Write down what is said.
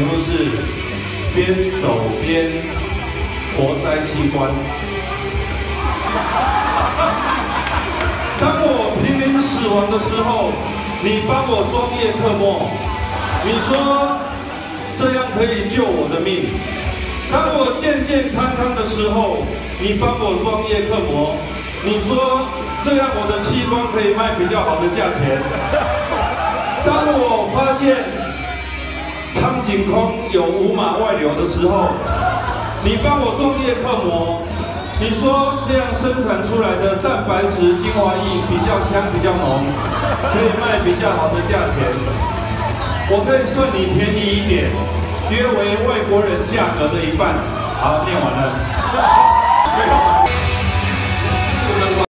题目是边走边活摘器官。当我濒临死亡的时候，你帮我装叶克膜，你说这样可以救我的命。当我健健康康的时候，你帮我装叶克膜，你说这样我的器官可以卖比较好的价钱。当我发现井空有五马外流的时候，你帮我装叶克膜，你说这样生产出来的蛋白质精华液比较香比较浓，可以卖比较好的价钱，我可以算你便宜一点，约为外国人价格的一半。好，念完了。